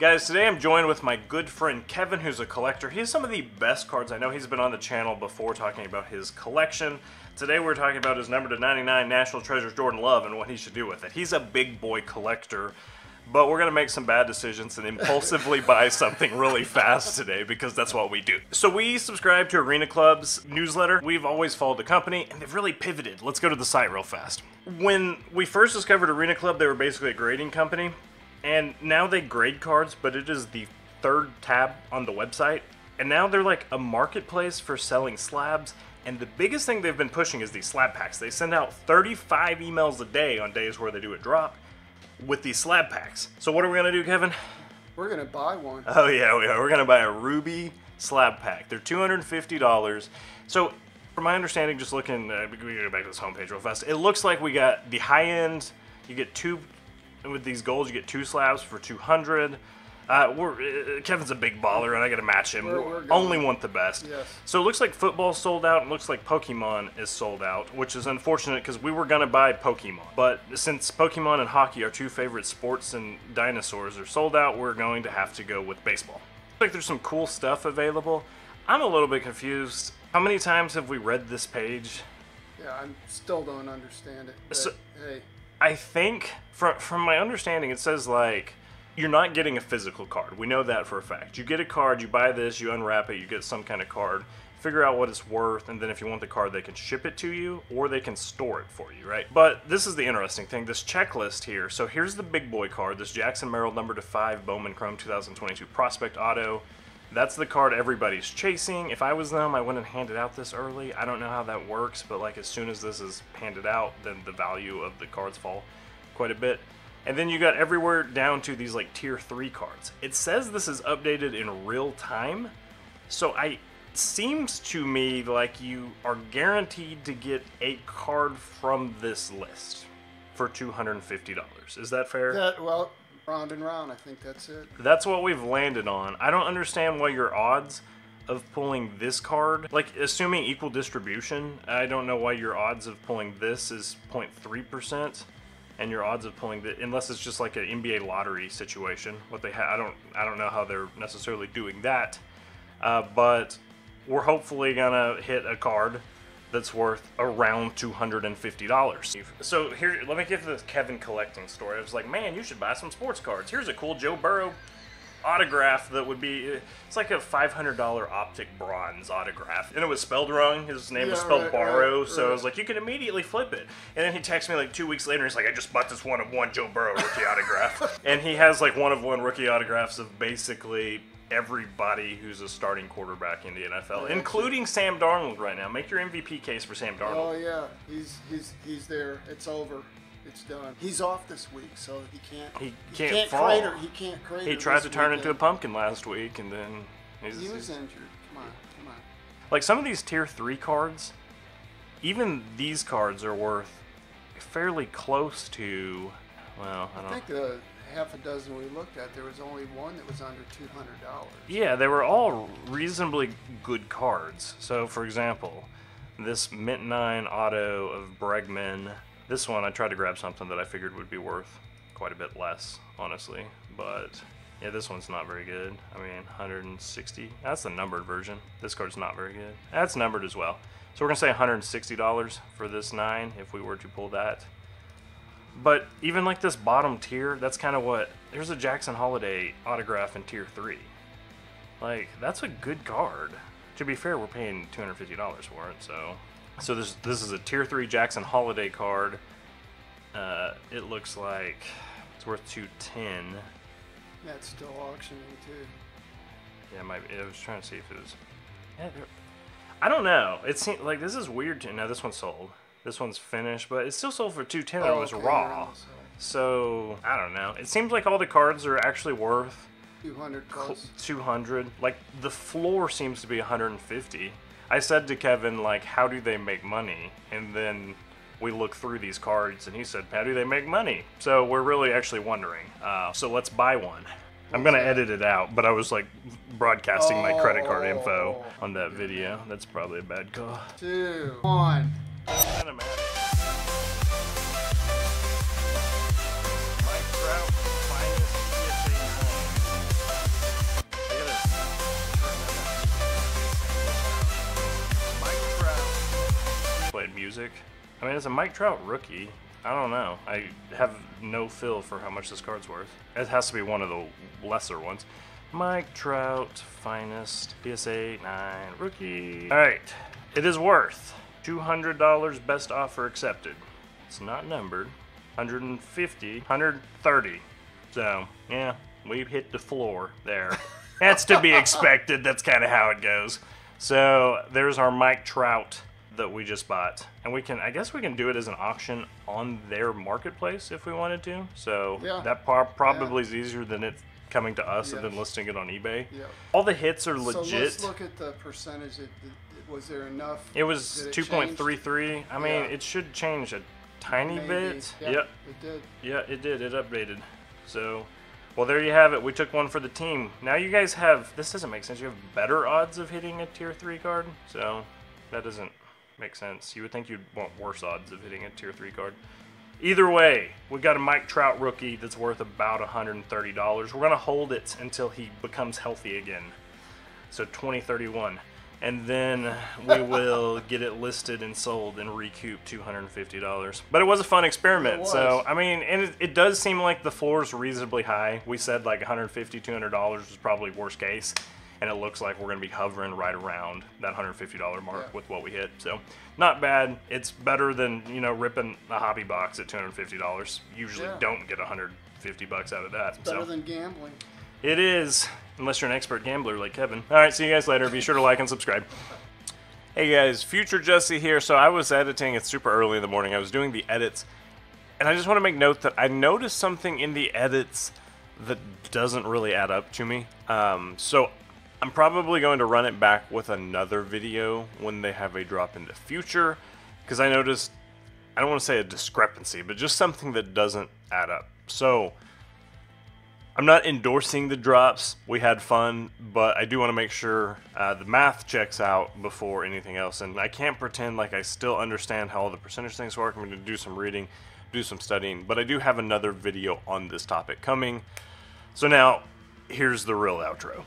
Guys, today I'm joined with my good friend Kevin, who's a collector. He has some of the best cards. I know he's been on the channel before talking about his collection. Today we're talking about his number to 99 National Treasures Jordan Love and what he should do with it. He's a big boy collector, but we're going to make some bad decisions and impulsively buy something really fast today because that's what we do. So we subscribe to Arena Club's newsletter. We've always followed the company and they've really pivoted. Let's go to the site real fast. When we first discovered Arena Club, they were basically a grading company. And now they grade cards, but it is the third tab on the website. And now they're like a marketplace for selling slabs. And the biggest thing they've been pushing is these slab packs. They send out 35 emails a day on days where they do a drop with these slab packs. So what are we gonna do, Kevin? We're gonna buy one. Oh yeah, we are. We're gonna buy a ruby slab pack. They're $250. So from my understanding, just looking, uh, we go back to this homepage real fast. It looks like we got the high end. You get two with these goals, You get two slabs for 200. Uh, we're, uh, Kevin's a big baller, and I got to match him. We're- we're. Only want the best. Yes. So it looks like football's sold out, and looks like Pokemon is sold out, which is unfortunate because we were gonna buy Pokemon, but since Pokemon and hockey are two favorite sports and dinosaurs are sold out, we're going to have to go with baseball. Looks like there's some cool stuff available. I'm a little bit confused. How many times have we read this page? Yeah, I still don't understand it. But, So- hey, I think from from my understanding, it says like you're not getting a physical card. We know that for a fact. You get a card, you buy this, you unwrap it, you get some kind of card. Figure out what it's worth, and then if you want the card, they can ship it to you or they can store it for you, right? But this is the interesting thing this checklist here. So here's the big boy card this Jackson Merrill number to 5 Bowman Chrome 2022 Prospect Auto. That's the card everybody's chasing. If I was them, I wouldn't hand it out this early. I don't know how that works, but like as soon as this is handed out, then the value of the cards fall quite a bit. And then you got everywhere down to these like tier 3 cards. It says this is updated in real time. So I seems to me like you are guaranteed to get a card from this list for $250. Is that fair? that well, round and round. I think that's it. That's what we've landed on. I don't understand why your odds of pulling this card, like assuming equal distribution, I don't know why your odds of pulling this is 0.3% and your odds of pulling the unless it's just like an NBA lottery situation. What they have, I don't I don't know how they're necessarily doing that. Uh, but we're hopefully gonna hit a card that's worth around two hundred and fifty dollars. So here, let me give the Kevin collecting story. I was like, man, you should buy some sports cards. Here's a cool Joe Burrow autograph that would be it's like a five hundred dollar optic bronze autograph, and it was spelled wrong. His name was spelled right, right, so I was like, you can immediately flip it. And then he texted me like two weeks later. He's like, I just bought this one of one Joe Burrow rookie autograph, and he has like one of one rookie autographs of basically everybody who's a starting quarterback in the NFL, including Sam Darnold right now. Make your MVP case for Sam Darnold. Oh yeah, he's he's he's there. It's over. It's done. He's off this week, so he can't. He can't can't fall. crater. He can't crater. He tried to turn into a pumpkin last week, and then He was injured. Come on, come on. like some of these tier three cards. Even these cards are worth fairly close to. Well, I I don't. think the half a dozen we looked at, there was only one that was under two hundred dollars. Yeah, they were all reasonably good cards. So, for example, this Mint 9 auto of Bregman. This one, I tried to grab something that I figured would be worth quite a bit less, honestly. But, yeah, this one's not very good. I mean, 160. That's the numbered version. This card's not very good. That's numbered as well. So, we're to say $160 for this 9 if we were to pull that. But even like this bottom tier, that's kind of what. There's a Jackson Holliday autograph in tier 3. Like that's a good card. To be fair, we're paying two hundred fifty dollars for it, so so this this is a tier three Jackson Holliday card. Uh, it looks like it's worth two ten. That's still auctioning too. Yeah, my I was trying to see if it was. Yeah, I don't know. It seems like this is weird. To, no, this one's sold. This one's finished, but it's still sold for two ten. and it was raw. So I don't know. It seems like all the cards are actually worth Two hundred plus. 200 like the floor seems to be 150 i said to kevin like how do they make money and then we look through these cards and he said how do they make money so we're really actually wondering uh, so let's buy one i'm gonna edit it out but i was like broadcasting my credit card info on that video that's probably a bad call Two, one music. I mean, as a Mike Trout rookie, I don't know. I have no feel for how much this card's worth. It has to be one of the lesser ones. Mike Trout, finest, PSA 9, rookie. All right, it is worth $200 best offer accepted. It's not numbered. 150, 130. So, yeah, we hit the floor there. That's to be expected. That's kind of how it goes. So, there's our Mike Trout that we just bought. And we can, I guess we can do it as an auction on their marketplace if we wanted to. So, Yeah. that par- probably is easier than it coming to us and then listing it on eBay. Yeah. All the hits are legit. So let's look at the percentage. It- was there enough? It was two point three three. I mean, Yeah. it should change a tiny Maybe. bit. Yeah, Yep. It did. Yeah, it did. It updated. So, well, there you have it. We took one for the team. Now you guys have. This doesn't make sense. You have better odds of hitting a tier three card. So, that doesn't make sense. You would think you'd want worse odds of hitting a tier three card. Either way, we got a Mike Trout rookie that's worth about $130. We're gonna hold it until he becomes healthy again. So 2031. And then we will get it listed and sold and recoup $250. But it was a fun experiment. So. I mean, and it, it does seem like the floor is reasonably high. We said like $150, $200 was probably worst case. And it looks like we're going to be hovering right around that $150 mark Yeah. with what we hit. So, not bad. It's better than, you know, ripping a hobby box at $250. Usually Yeah. don't get 150 bucks out of that. Better so. than gambling. It is, unless you're an expert gambler like Kevin. All right, see you guys later. Be sure to like and subscribe. Hey guys, Future Jesse here. So I was editing. It's super early in the morning. I was doing the edits, and I just want to make note that I noticed something in the edits that doesn't really add up to me. Um, so I'm probably going to run it back with another video when they have a drop in the future, because I noticed I don't want to say a discrepancy, but just something that doesn't add up. So. I'm not endorsing the drops. We had fun, but I do want to make sure uh, the math checks out before anything else. And I can't pretend like I still understand how all the percentage things work. I'm going to do some reading, do some studying, but I do have another video on this topic coming. So now, here's the real outro.